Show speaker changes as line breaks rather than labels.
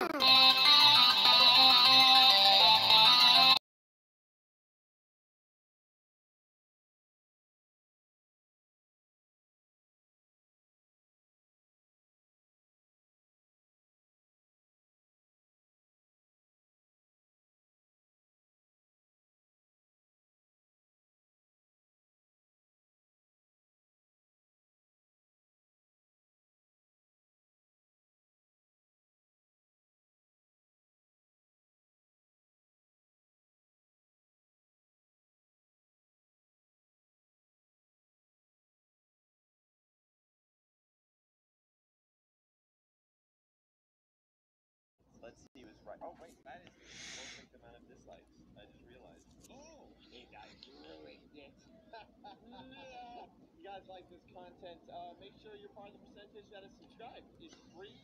Let's see who's right. Oh, wait, that is the perfect amount of dislikes. I just realized.
Oh, hey guys, ruined it.
you guys like this content, uh, make sure you're part of the percentage that is subscribed. It's free,